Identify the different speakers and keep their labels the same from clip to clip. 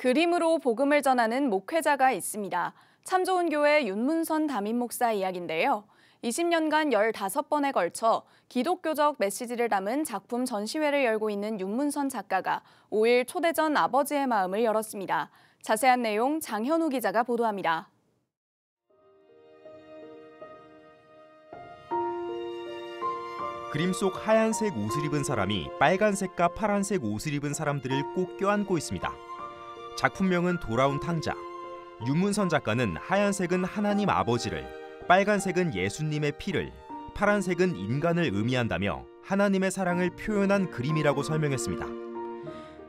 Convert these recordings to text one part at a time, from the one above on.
Speaker 1: 그림으로 복음을 전하는 목회자가 있습니다. 참 좋은 교회 윤문선 담임 목사 이야기인데요. 20년간 15번에 걸쳐 기독교적 메시지를 담은 작품 전시회를 열고 있는 윤문선 작가가 5일 초대전 아버지의 마음을 열었습니다. 자세한 내용 장현우 기자가 보도합니다.
Speaker 2: 그림 속 하얀색 옷을 입은 사람이 빨간색과 파란색 옷을 입은 사람들을 꼭 껴안고 있습니다. 작품명은 돌아온 탕자. 윤문선 작가는 하얀색은 하나님 아버지를, 빨간색은 예수님의 피를, 파란색은 인간을 의미한다며 하나님의 사랑을 표현한 그림이라고 설명했습니다.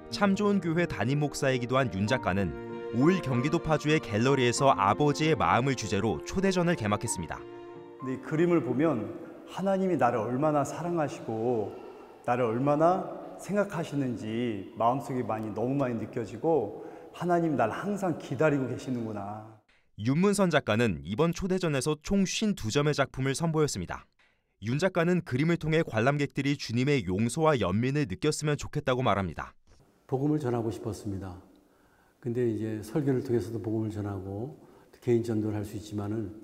Speaker 2: 참 좋은 교회 담임 목사이기도 한 윤 작가는 5일 경기도 파주의 갤러리에서 아버지의 마음을 주제로 초대전을 개막했습니다.
Speaker 3: 이 그림을 보면 하나님이 나를 얼마나 사랑하시고 나를 얼마나 생각하시는지 마음속에 많이 너무 많이 느껴지고 하나님 날 항상 기다리고 계시는구나.
Speaker 2: 윤문선 작가는 이번 초대전에서 총 52점의 작품을 선보였습니다. 윤 작가는 그림을 통해 관람객들이 주님의 용서와 연민을 느꼈으면 좋겠다고 말합니다.
Speaker 4: 복음을 전하고 싶었습니다. 근데 이제 설교를 통해서도 복음을 전하고 개인 전도를 할 수 있지만은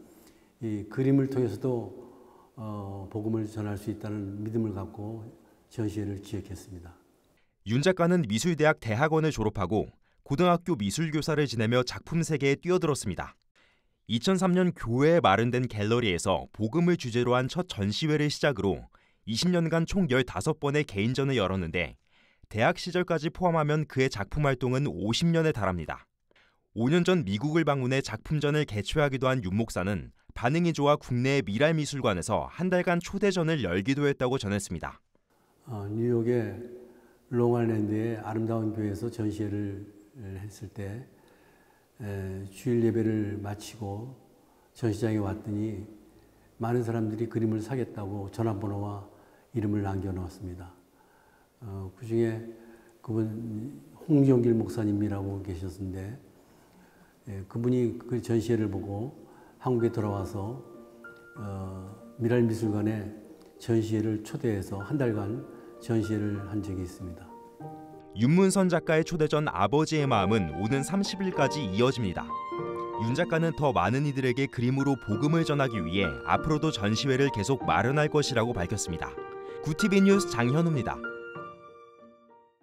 Speaker 4: 이 그림을 통해서도 어, 복음을 전할 수 있다는 믿음을 갖고 전시회를 기획했습니다.
Speaker 2: 윤 작가는 미술대학 대학원을 졸업하고 고등학교 미술교사를 지내며 작품 세계에 뛰어들었습니다. 2003년 교회에 마련된 갤러리에서 복음을 주제로 한 첫 전시회를 시작으로 20년간 총 15번의 개인전을 열었는데 대학 시절까지 포함하면 그의 작품 활동은 50년에 달합니다. 5년 전 미국을 방문해 작품전을 개최하기도 한 윤 목사는 반응이 좋아 국내 미랄 미술관에서 한 달간 초대전을 열기도 했다고 전했습니다.
Speaker 4: 어, 뉴욕의 롱아일랜드의 아름다운 교회에서 전시회를 했을 때 에, 주일 예배를 마치고 전시장에 왔더니 많은 사람들이 그림을 사겠다고 전화번호와 이름을 남겨놓았습니다. 어, 그 중에 그분 홍정길 목사님이라고 계셨는데 예, 그분이 그 전시회를 보고 한국에 돌아와서 어, 미랄 미술관에 전시회를 초대해서 한 달간 전시회를 한 적이 있습니다.
Speaker 2: 윤문선 작가의 초대전 아버지의 마음은 오는 30일까지 이어집니다. 윤 작가는 더 많은 이들에게 그림으로 복음을 전하기 위해 앞으로도 전시회를 계속 마련할 것이라고 밝혔습니다. 구티비 뉴스 장현우입니다.